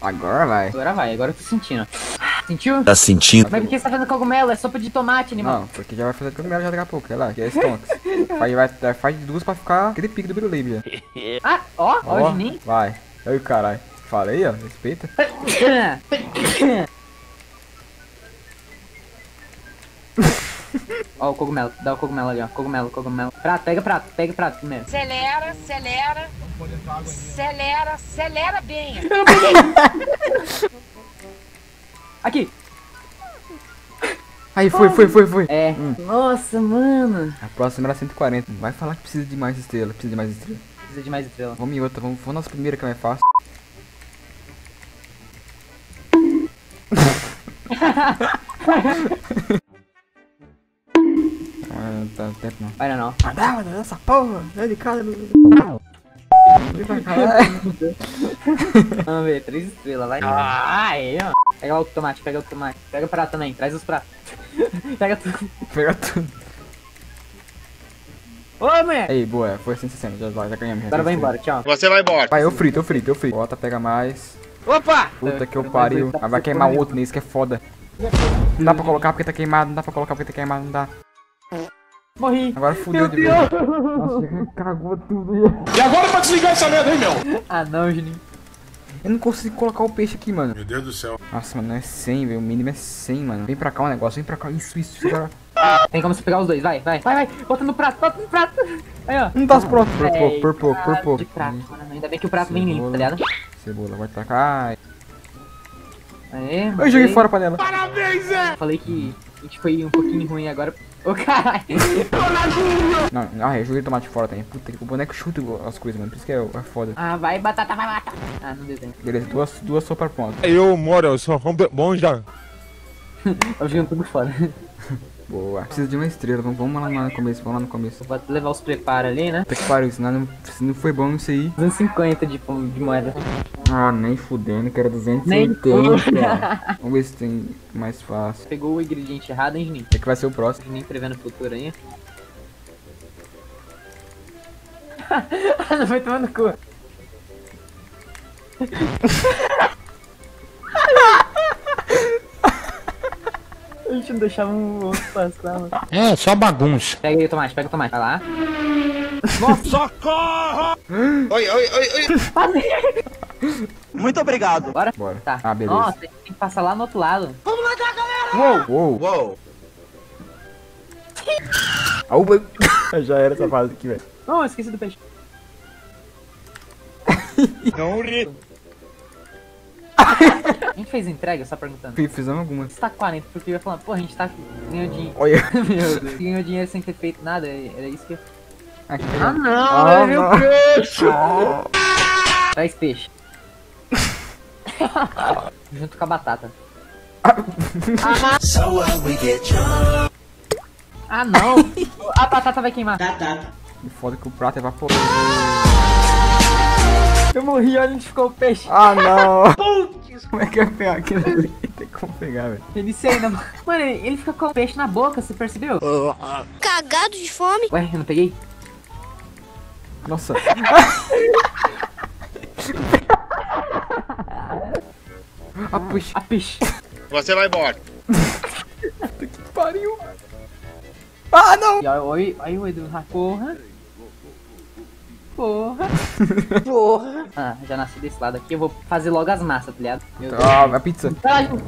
Agora vai. Agora vai, agora eu tô sentindo. Sentiu? Tá sentindo? Mas por que você tá fazendo cogumelo? É sopa de tomate, animal. Não, porque já vai fazer cogumelo já daqui a pouco, relaxa, que é Stonks. Faz, vai, vai, faz duas pra ficar aquele pique do Biruleibe já. Ah, ó, ó, o Ó, Juninho. vai. Aí o caralho. Falei, ó, respeita. Ó o cogumelo, dá o cogumelo ali, ó. Cogumelo, cogumelo. Prato, pega prato, pega prato primeiro. Acelera, acelera. Acelera, acelera bem. Aqui. Aí, foi, foi, foi, foi. É. Nossa, mano. A próxima era 140. Vai falar que precisa de mais estrela, precisa de mais estrela. Precisa de mais estrela. Vamos em outra, vamos, vamos nossa primeira que é mais fácil. Ah, tá tempo não. Vai não, não. Ah, não, essa porra, é de casa. Vamos ver, três estrelas, vai. Ah, aí, ó. Pega lá o tomate, pega o tomate. Pega o prato também, traz os pratos. pega tudo. Pega tudo. Ô, mulher. Aí, boa, foi 160, já já ganhamos. já Agora vai embora, tchau. Você vai embora. Vai, eu frito, eu frito, eu frito. Bota, pega mais. Opa! Puta que eu pariu. Aí vai queimar o outro nisso que é foda. Não dá pra colocar porque tá queimado, não dá pra colocar porque tá queimado, não dá. Morri. Agora fudeu Meu de vez. Deus. Nossa, cagou tudo. E agora pra desligar essa merda, hein, meu? Ah, não, Juninho. Eu não consigo colocar o peixe aqui, mano. Meu Deus do céu. Nossa, mano, não é 100, velho. O mínimo é 100, mano. Vem pra cá o negócio, vem pra cá. Isso, isso, isso. Agora. Tem como você pegar os dois, vai, vai, vai, vai. Bota no prato, bota no prato. Aí, ó. Não tá pronto. Por É, pouco, por pouco, por prato pouco. De prato, mano. Ainda bem que o prato vem limpo, tá ligado? Cebola, vai tacar. Ai. Aê, Eu joguei fora a panela. Falei que gente foi um pouquinho ruim agora. Ô, caralho. Não, ah, eu joguei tomate fora também. Puta que o boneco chuta as coisas, mano. Por isso que é, é foda. Ah, vai, batata, vai, batata. Ah, não desenho. Beleza, duas, duas sopas prontas. Eu moro, eu sou bom já. Eu jogando tudo fora. Boa. Precisa de uma estrela. Vamos, vamos lá no começo, vamos lá no começo. Vou levar os preparos ali, né? Pariu, senão não, se não foi bom isso aí. 250 de, de moeda. Ah, nem fudendo, que era Nem 280. Vamos ver se tem mais fácil. Pegou o ingrediente errado, hein, Juninho? É que vai ser o próximo. Juninho prevendo o futuro aí. Ah, não foi tomando cu. gente não deixava um outro passar, mano. É, só bagunça. Pega aí o tomate, pega o tomate. Vai lá. Oi, oi, oi, oi. Muito obrigado. Bora? Bora. Tá. Ah, beleza. Nossa, tem que passar lá no outro lado. Uou! Uou. Ah, uba. Já era essa fase aqui, velho. Não, eu esqueci do peixe. Não ri. A gente fez entrega, só perguntando. Fiz- Fizemos algumas. Você tá com 40, porque eu ia falar, pô, a gente tá ganhando dinheiro. Olha. Meu Deus. Ganhou dinheiro sem ter feito nada, era isso que eu... Aqui, Ah não, Ah, é meu peixe! Traz peixe. Junto com a batata. Ah não! A batata vai queimar. E foda que o prato evaporou. Eu morri, olha onde ficou o peixe. Ah, não! Como é que vai pegar aquilo ali? Tem como pegar, velho. Ele ainda. Mano, ele fica com o peixe na boca, você percebeu? Cagado de fome. Ué, eu não peguei? Nossa. ah, puxa. A peixe. Você vai embora. Pariu. Ah, não! E aí, aí o Edu, ah, porra. Porra. Porra. Ah, já nasci desse lado aqui, eu vou fazer logo as massas, tá ligado? Meu Deus. Ah, a pizza. Caralho.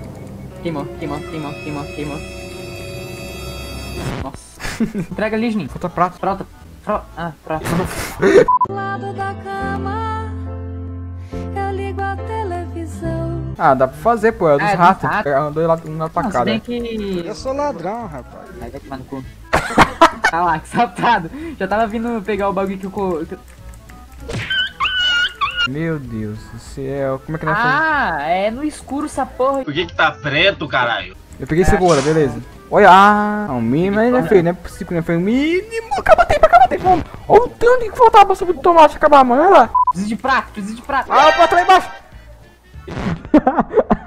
Queimou, queimou, queimou, queimou, queimou. Nossa. Entrega ali, Juninho. Falta prato. Pronto. Pro... Ah, pronto. Lado da cama, eu ligo a televisão. Ah, dá pra fazer, pô. É dos Ah, é dos ratos. ratos. É um dois lados, um lado pra Não, se cada. bem que... Eu sou ladrão, rapaz. Ai, vai tomar no cu. Tá lá, que safado. Já tava vindo pegar o bagulho que que eu- Meu Deus do céu. Como é que nós fazemos? Ah, é no escuro essa porra. Por que que tá preto, caralho? Eu peguei cebola, beleza. Olha, ah, o mínimo ainda é feio, né? Possível, né? Foi o mínimo. Acaba tempo, acaba tempo. Vamos. Olha o tanto que faltava pra subir do tomate acabar, mano. Olha lá. Preciso de prato, preciso de prato. Ah, o prato lá embaixo.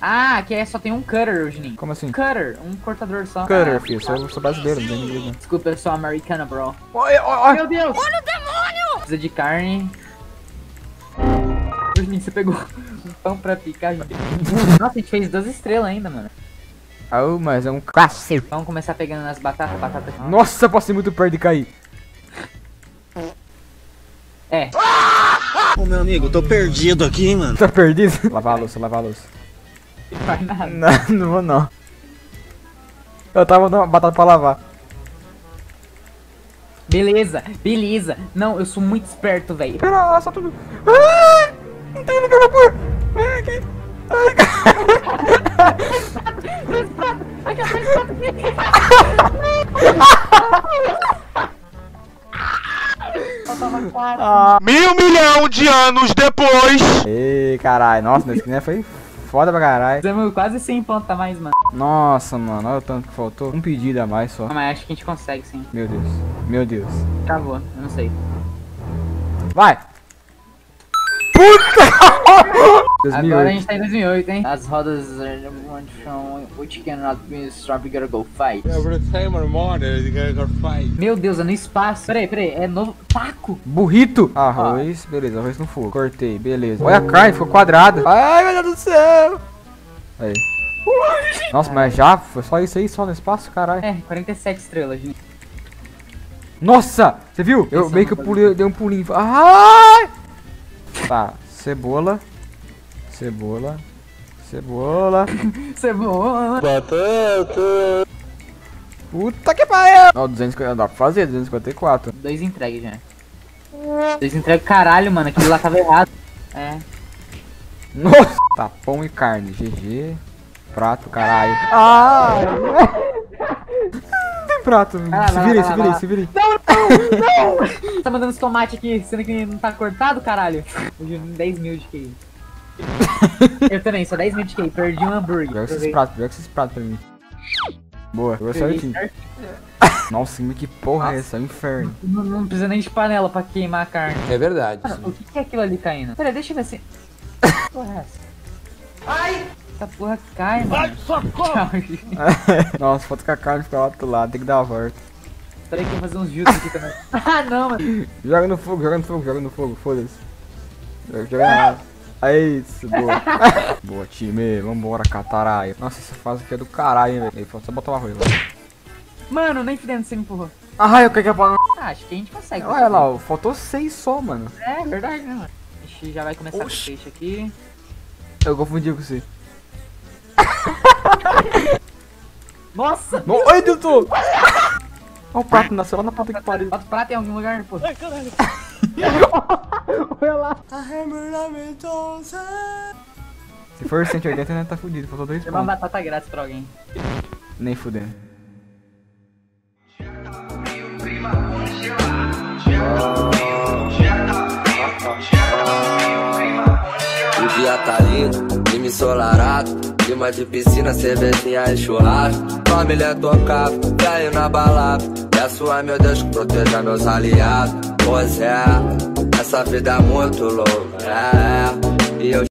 Ah, aqui é, só tem um cutter, Juninho. Como assim? Cutter, um cortador só. Cutter, Ah, filho. Sou, sou brasileiro, não tem não. Desculpa, eu sou americana, bro. Olha, olha, olha. Meu Deus! Olha o demônio! Precisa de carne. Juninho, você pegou um pão pra picar, Juninho. Nossa, a gente fez duas estrelas ainda, mano. Ah, mas é um clássico. Vamos começar pegando nas batatas, batata. Nossa, passei muito perto de cair. É, Ô meu amigo, eu tô perdido aqui, hein, mano. Tá perdido? lavar a louça, lavar a louça. não faz nada. Não, não vou não. Eu tava dando uma batata pra lavar. Beleza, beleza. Não, eu sou muito esperto, velho. Pera, só tudo. Ai, não tem lugar pra pôr. Ai, aqui. Ai, Mil milhão de anos depois. Ei, caralho. Nossa, nesse skin foi foda pra caralho. Fizemos quase 100 pontos a mais, mano. Nossa, mano. Olha o tanto que faltou. Um pedido a mais só. Ah, Mas acho que a gente consegue, sim. Meu Deus. Meu Deus. Travou, eu não sei. Vai! Puta! Agora a 2008. gente tá em 2008, hein? As rodas from which cannot be stopped, gotta go fight. Meu Deus, é no espaço. Peraí, peraí, é novo. Taco! Burrito! Arroz, beleza, arroz no fogo. Cortei, beleza. Olha a carne, ficou quadrada. Ai, meu Deus do céu! Aí. Nossa, mas já? Foi só isso aí, só no espaço, caralho. É, 47 estrelas, gente. Nossa! Você viu? Eu Esse meio eu que eu pulei, dei um pulinho. Ai! Tá, cebola. Cebola. Cebola. Cebola. Puta que pariu! Ó, 250, dá pra fazer, 254. Dois entregues já. Dois entregues, caralho, mano. Aquilo lá tava errado. É. Nossa! Tá, pão e carne. GG. Prato, caralho. Ai! Não tem prato. Lá, se vira aí, lá, se vai vira aí, lá. Tá mandando os tomates aqui, sendo que não tá cortado, caralho. Juninho 10 mil de QI. Eu também, só 10 mil de QI. Perdi um hambúrguer. Joga esses pratos, joga esses pratos pra mim. Boa, certinho. certo. Nossa, mas que porra é essa? É um inferno. Não, não precisa nem de panela pra queimar a carne. É verdade. Cara, o que, é aquilo ali caindo? Pera, deixa eu ver se. Que porra é essa? Ai! Essa porra cai, mano. Ai, socorro! Nossa, falta que a carne fica lá do outro lado, tem que dar a volta. Peraí que eu vou fazer uns jutsu aqui também. ah, não, mano. Joga no fogo, joga no fogo, joga no fogo, foda-se. Joga, joga na água. Aí, isso, boa. boa, time, vambora, cataraia. Nossa, essa fase aqui é do caralho, hein, velho. Aí, falta só botar o arroz. Mano, nem fudendo você me empurrou. Ai, eu quero que a Ah, acho que a gente consegue. Olha lá, ó, faltou seis só, mano. É verdade, né, mano? A gente já vai começar com o peixe aqui. Eu confundi com você. Nossa! No, do céu. Olha o prato, nasceu lá na puta que pariu. Bota o prato em algum lugar, pô. Se for 180, ainda tá fudido, faltou dois Deu uma pontos. batata grátis pra alguém. Nem fudendo. O dia tá lindo, clima ensolarado Clima de piscina, cervejinha e churrasco Família tocava, velho na balada Peço a meu Deus que proteja meus aliados. Pois é, essa vida é muito louca é, E eu